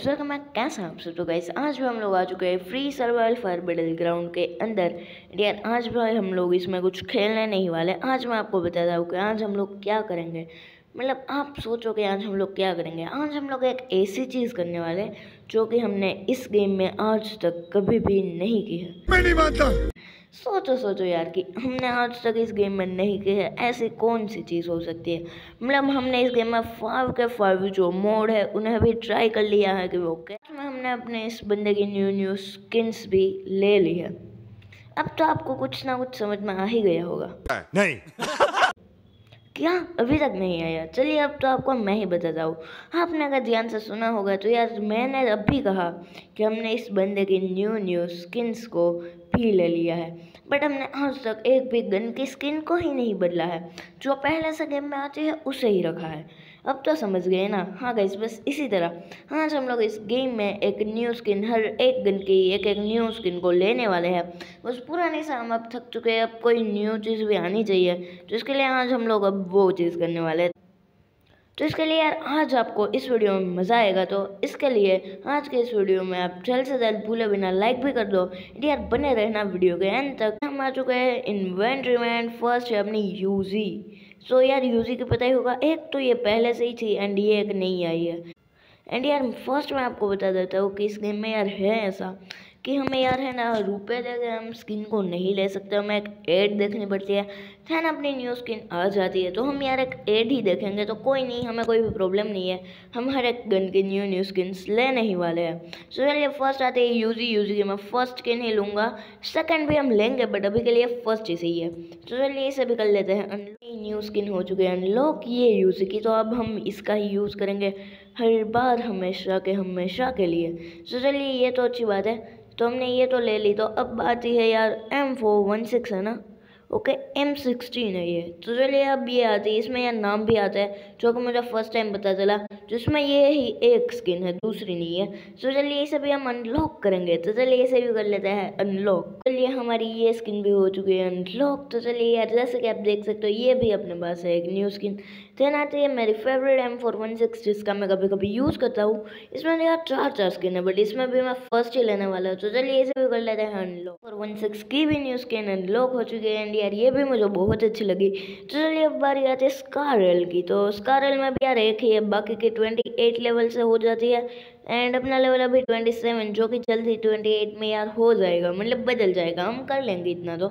Guys welcome कैसा आप सब तो गाइस आज भी हम लोग आ चुके हैं free survival fire battle ground के अंदर। यार, आज भी हम लोग इसमें कुछ खेलने नहीं वाले। आज मैं आपको बताता हूँ कि आज हम लोग क्या करेंगे। मतलब आप सोचो कि आज हम लोग क्या करेंगे? आज हम लोग एक ऐसी चीज़ करने वाले जो कि हमने इस गेम में आज तक कभी भी नहीं की है। मैं नहीं मानता। सोचो सोचो यार कि हमने आज तक इस गेम में नहीं की है। ऐसी कौन सी चीज़ हो सकती है? मतलब हमने इस गेम में फाइव के फाइव जो मोड है उन्हें भी ट्राई कर लिया है कि वो क्या? में हमने अपने इस बंदे की न्यू न्यू स्किन्स भी ले ली है। अब तो आपको कुछ ना कुछ समझ में आ ही गया होगा। नहीं। क्या अभी तक नहीं आया। चलिए, अब तो आपको मैं ही बताता हूँ। आपने अगर ध्यान से सुना होगा तो यार मैंने अब भी कहा कि हमने इस बंदे की न्यू न्यू स्किन्स को भी ले लिया है। बट हमने आज तक एक भी गन की स्किन को ही नहीं बदला है। जो पहले से गेम में आती है, उसे ही रखा है। अब तो समझ गए ना। हाँ गाइस बस इसी तरह। आज हम लोग इस गेम में एक न्यू स्किन हर एक गन की एक एक न्यू स्किन को लेने वाले हैं। बस पुराने से हम अब थक चुके हैं, अब कोई न्यू चीज़ भी आनी चाहिए। तो इसके लिए आज हम लोग अब वो चीज़ करने वाले हैं। तो इसके लिए यार, आज आपको इस वीडियो में मज़ा आएगा तो इसके लिए आज के इस वीडियो में आप जल्द से जल्द भूले बिना लाइक भी कर दो। यार, बने रहना वीडियो के एंड तक। हम आ चुके हैं इन्वेंट्री में फ़र्स्ट है अपनी यूजी सो so, यार यूजी की पता ही होगा एक तो ये पहले से ही थी एंड ये एक नहीं आई है। एंड यार फ़र्स्ट मैं आपको बता देता हूँ कि इस गेम में यार है ऐसा कि हमें यार है ना रुपए दे के हम स्किन को नहीं ले सकते हमें एक एड देखनी पड़ती है। दैन अपनी न्यू स्किन आ जाती है तो हम यार एक एड ही देखेंगे तो कोई नहीं हमें कोई भी प्रॉब्लम नहीं है। हम हर एक गन की न्यू न्यू स्किन्स लेने ही वाले हैं। सो चलिए फ़र्स्ट आते हैं यूजी यूजी की मैं फ़र्स्ट स्किन ही लूँगा। सेकेंड भी हम लेंगे बट अभी के लिए फ़र्स्ट ही सही है। तो चलिए इसे भी कर लेते हैं। न्यू स्किन हो चुके हैं। अनलॉक ये यूज़ की। तो अब हम इसका ही यूज़ करेंगे हर बार हमेशा के हमेशा के लिए। तो चलिए ये तो अच्छी बात है। तो हमने ये तो ले ली। तो अब आती है यार एम फोर वन सिक्स है ना? ओके एम सिक्सटीन है ये। तो चलिए अब ये आती है, इसमें यह नाम भी आता है, जो कि मुझे फ़र्स्ट टाइम पता चला, जिसमें ये ही एक स्किन है, दूसरी नहीं है। तो चलिए इसे भी हम अनलॉक करेंगे। तो चलिए इसे भी कर लेते हैं अनलॉक चलिए हमारी ये स्किन भी हो चुकी है अनलॉक तो चलिए यार जैसे कि आप देख सकते हो, ये भी अपने पास है एक न्यू स्किन देन आती है मेरी favourite M four one six जिसका मैं कभी कभी यूज़ करता हूँ। इसमें यार चार चार स्किन है बट इसमें भी मैं फ़र्स्ट ही लेने वाला हूँ। तो चलिए इसे भी कर लेते हैं अनलॉक फोर वन सिक्स की भी न्यू स्किन अनलॉक हो चुकी है एंड यार, ये भी मुझे बहुत अच्छी लगी। तो चलिए अब बारी आती है स्कारल की। तो स्कारल में भी यार एक ही है, बाकी की ट्वेंटी एट लेवल से हो जाती है। एंड अपना लेवल अभी ट्वेंटी सेवन जो कि जल्दी ट्वेंटी एट में यार हो जाएगा मतलब बदल जाएगा। हम कर लेंगे इतना तो।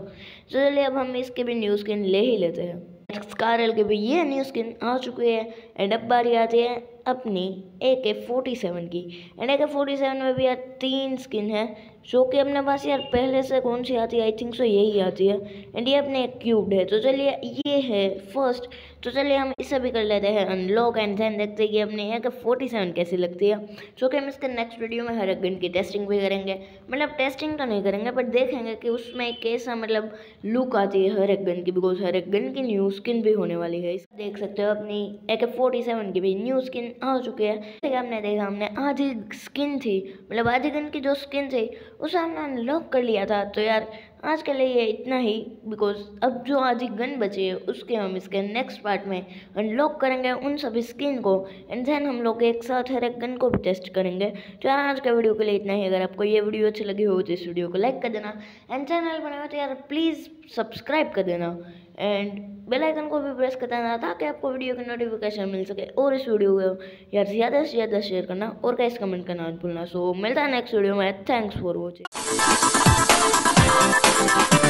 चलिए अब हम इसके भी न्यू स्किन ले ही लेते हैं। स्कारल के भी ये न्यू स्किन आ चुकी है। एंड अब बारी आती है अपनी ए के फोर्टी सेवन की। And A K forty seven में भी यार तीन स्किन है, जो कि अपने पास यार पहले से कौन सी आती है? आई थिंक सो यही आती है। एंड ये अपने क्यूब्ड है। तो चलिए, ये है फ़र्स्ट तो चलिए, हम इसे भी कर लेते हैं अनलॉक एंड दैन देखते हैं कि अपने ए के फोर्टी सेवन कैसी लगती है। जो कि हम इसके नेक्स्ट वीडियो में हर एक गन की टेस्टिंग भी करेंगे। मतलब टेस्टिंग तो नहीं करेंगे बट देखेंगे कि उसमें कैसा मतलब लुक आती है हर एक गन की। बिकॉज़ हर एक गन की न्यू स्किन भी होने वाली है। देख सकते हो अपनी ए के फोर्टी सेवन की भी न्यू स्किन आ चुके हैं। हमने देखा, हमने आधी स्किन थी मतलब आधी दिन की जो स्किन थी, उसे हमने अनलॉक कर लिया था। तो यार आज के लिए ये इतना ही बिकॉज़ अब जो आधी गन बची है, उसके हम इसके नेक्स्ट पार्ट में अनलॉक करेंगे उन सभी स्किन को एंड देन हम लोग एक साथ हर एक गन को भी टेस्ट करेंगे। तो यार, आज के वीडियो के लिए इतना ही। अगर आपको ये वीडियो अच्छी लगी हो तो इस वीडियो को लाइक कर देना एंड चैनल बने हो तो यार प्लीज़ सब्सक्राइब कर देना एंड बेल आइकन को भी प्रेस कर देना, ताकि आपको वीडियो की नोटिफिकेशन मिल सके, और इस वीडियो को यार ज़्यादा से ज़्यादा शेयर करना, और कैसे कमेंट करना भूलना। सो मिलता है नेक्स्ट वीडियो में। Thanks for watching ななな!